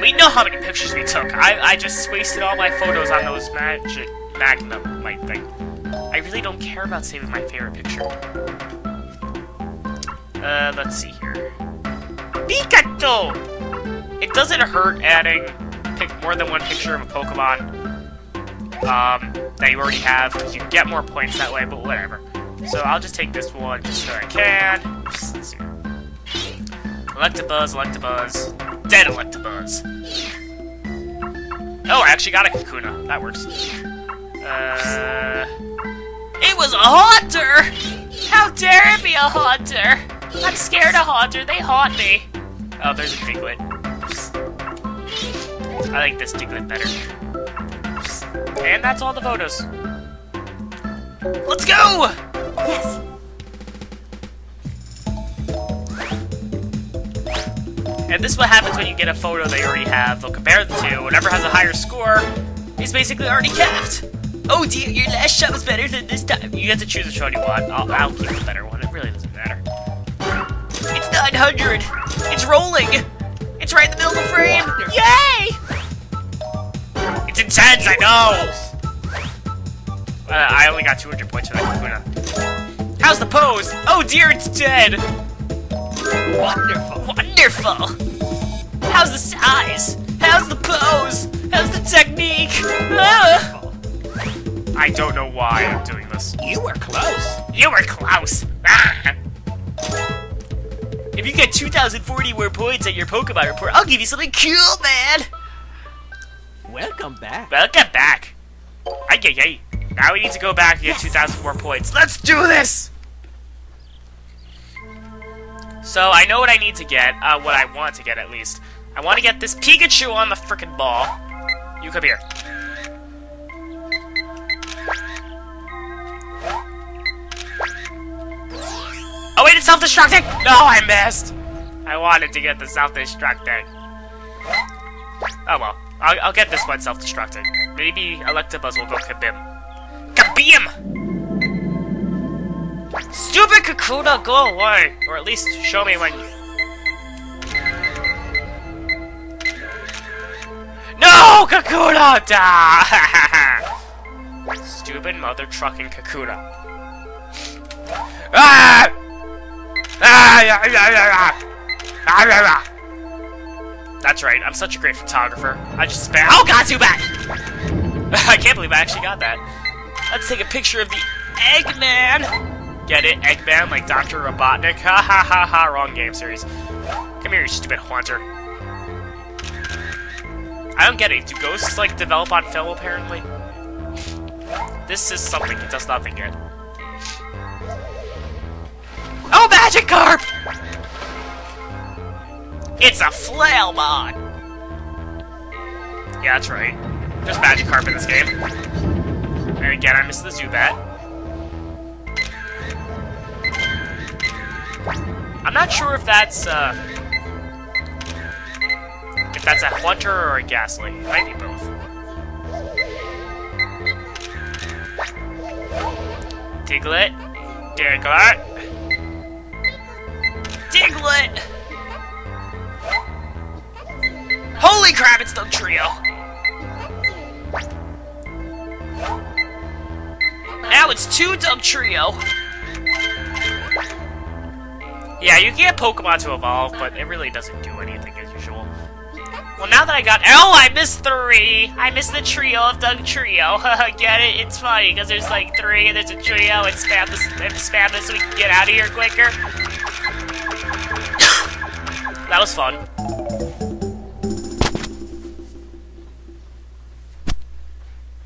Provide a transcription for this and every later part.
We know how many pictures we took. I, I just wasted all my photos on those magic magnum light thing. I really don't care about saving my favorite picture. Uh, let's see here. Pikachu! It doesn't hurt adding pick more than one picture of a Pokemon um, that you already have, because you get more points that way, but whatever. So I'll just take this one just so I can. Electabuzz, Electabuzz, dead Electabuzz. Oh, I actually got a Kakuna. That works. Uh, it was a Haunter! How dare it be a Haunter! I'm scared of Haunter, they haunt me. Oh, there's a Diglett. I like this Diglett better. And that's all the photos. Let's go! Yes. And this is what happens when you get a photo they already have. They'll compare the two. Whatever has a higher score is basically already kept. Oh dear, your last shot was better than this time. You get to choose which one you want. I'll, I'll keep the better one. It really doesn't matter. It's 900! It's rolling! It's right in the middle of the frame! Yay! It's intense, I know! Uh, I only got 200 points for that Kakuna. How's the pose? Oh dear, it's dead! Wonderful. Wonderful! How's the size? How's the pose? How's the technique? Ah! I don't know why I'm doing this. You were close. You were close! Ah! If you get 2,040 more points at your Pokemon report, I'll give you something cool, man! Welcome back. Welcome back! Ay, ay, ay. Now we need to go back and get 2,000 more points. Let's do this! So, I know what I need to get, uh, what I want to get at least. I want to get this Pikachu on the frickin' ball. You come here. Oh wait, it's self-destructing! No, I missed! I wanted to get the self-destructing. Oh well, I'll, I'll get this one self-destructing. Maybe Electabuzz will go kabim. Kabim! Stupid Kakuna, go away! Or at least show me when you... No, Kakuna! Da! Stupid mother trucking Kakuna. Ah! Ah! yeah, yeah, yeah. Ah, yeah, yeah. That's right, I'm such a great photographer. I just spam- Oh god, too bad! I can't believe I actually got that. Let's take a picture of the Eggman! Get it? Eggman, like Dr. Robotnik? Ha ha ha ha, wrong game series. Come here, you stupid haunter. I don't get it. Do ghosts, like, develop on film, apparently? This is something it does nothing yet. Oh, Magic Magikarp! It's a Flailmon! Yeah, that's right. There's Magic Magikarp in this game. And again, I missed the Zubat. I'm not sure if that's, uh... If that's a Haunter or a Gastly. Might be both. Diglett. Diglett. Diglett! Holy crap, it's the trio! Now it's two Dugtrio! Yeah, you can get Pokemon to evolve, but it really doesn't do anything as usual. Well, now that I got- Oh, I missed three! I missed the trio of Dugtrio. get it? It's funny, because there's like three, and there's a trio, and spam this, and spam this so we can get out of here quicker. that was fun.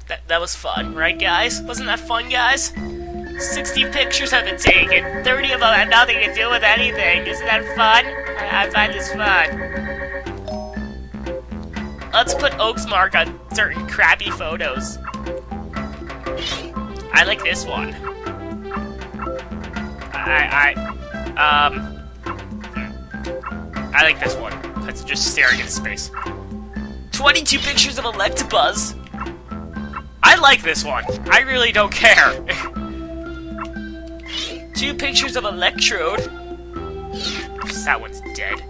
That, that was fun, right guys? Wasn't that fun, guys? 60 pictures have been taken. 30 of them have nothing to do with anything. Isn't that fun? I, I find this fun. Let's put Oak's mark on certain crappy photos. I like this one. I, I, um. I like this one. It's just staring into space. 22 pictures of Electabuzz. I like this one. I really don't care. Two pictures of Electrode. That one's dead.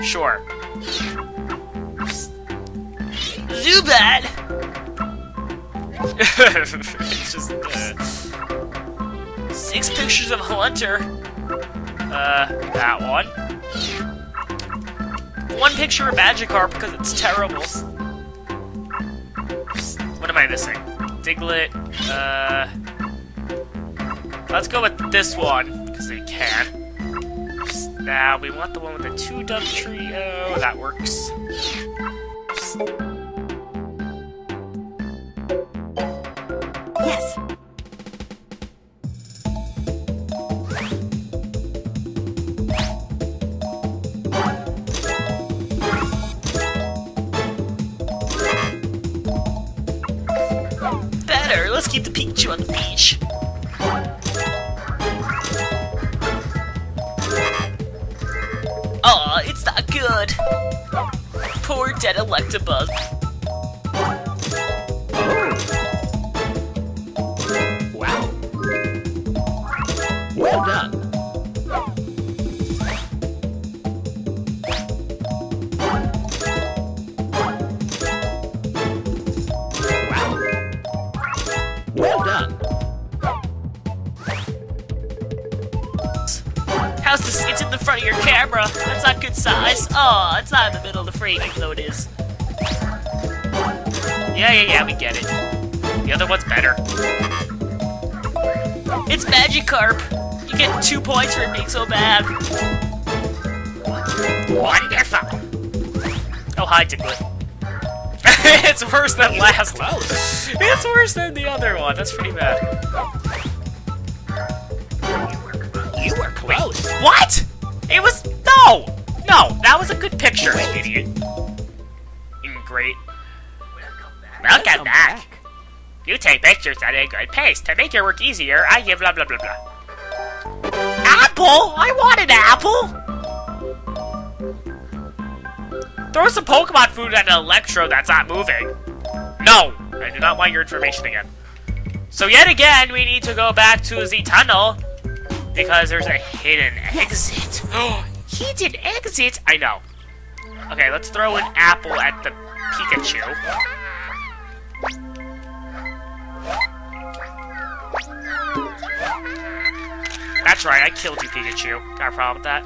Sure. Zubat! it's just, uh, Six pictures of Haunter. Uh, that one. One picture of Magikarp because it's terrible. What am I missing? Diglett, uh... Let's go with this one, because we can. Now, we want the one with the two Dugtrio. That works. Not good. Poor dead Electabuzz. Front of your camera. That's not good size. Oh, it's not in the middle of the frame, even though it is. Yeah, yeah, yeah, we get it. The other one's better. It's Magikarp! You get two points for it being so bad. Wonderful! Oh, hi, Diglett. it's worse than last. Close. It's worse than the other one. That's pretty bad. You were close. What? It was no, no. That was a good picture, idiot. Great. Welcome, back. You take pictures at a good pace. To make your work easier, I give blah blah blah blah. Apple? I want an apple. Throw some Pokemon food at an Electro that's not moving. No, I do not want your information again. So yet again, we need to go back to the tunnel because there's a hidden exit. hidden exit? I know. Okay, let's throw an apple at the Pikachu. That's right, I killed you, Pikachu. Got a problem with that?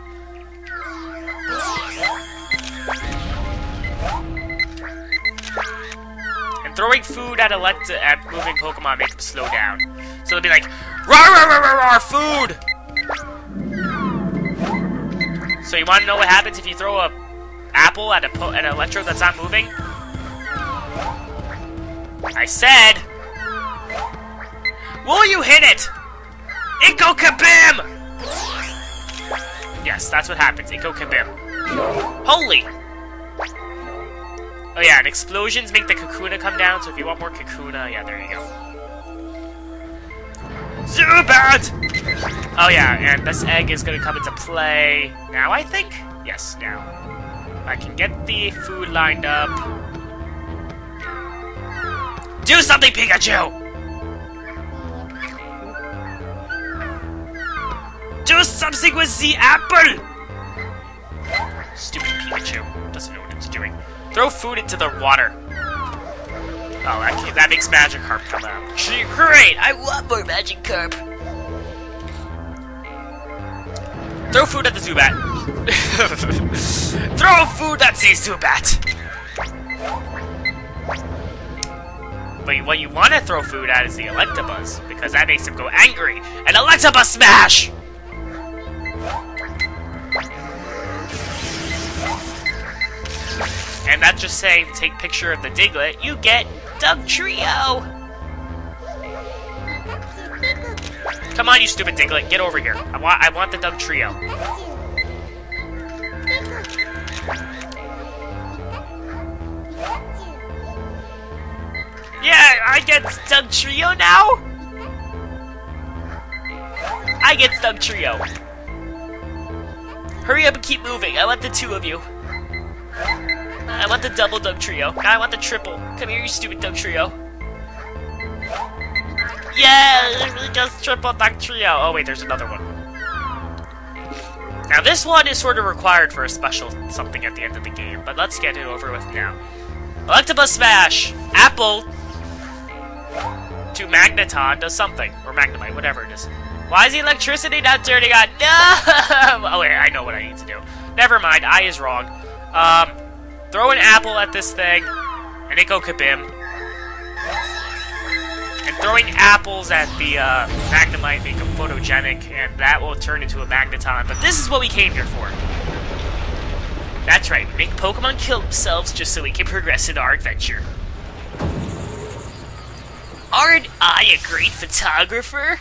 And throwing food at elect at moving Pokemon make them slow down. So they'll be like, rawr, rawr, rawr, rawr, food! So you want to know what happens if you throw a apple at a an electro that's not moving? I said, will you hit it? Inko kabim! Yes, that's what happens. Inko kabim. Holy! Oh yeah, and explosions make the Kakuna come down, so if you want more Kakuna, uh, yeah, there you go. Zubat! Oh yeah, and this egg is gonna come into play now, I think? Yes, now. I can get the food lined up. Do something, Pikachu! Do something with the apple! Stupid Pikachu. Doesn't know what it's doing. Throw food into the water. Oh, that, that makes Magikarp come out. Great! I want more Magikarp! Throw food at the Zubat. Throw food at the Zubat! But what you want to throw food at is the Electabuzz, because that makes him go angry. And Electabuzz smash! And that's just saying, take picture of the Diglett, you get Dugtrio! Come on, you stupid Diglett, get over here. I want, I want the Dugtrio. Yeah, I get Dugtrio now? I get Dugtrio. Hurry up and keep moving. I want the two of you. I want the double Dugtrio. I want the triple. Come here, you stupid Dugtrio. Yeah, it just triple Dugtrio. Oh wait, there's another one. Now this one is sort of required for a special something at the end of the game, but let's get it over with now. Electabuzz Smash! Apple to Magneton does something. Or Magnemite, whatever it is. Why is the electricity not turning on? No! Oh, wait, I know what I need to do. Never mind, I is wrong. Um, throw an apple at this thing, and it go kabim. And throwing apples at the uh, Magnemite make them photogenic, and that will turn into a Magneton. But this is what we came here for. That's right, make Pokemon kill themselves just so we can progress in our adventure. Aren't I a great photographer?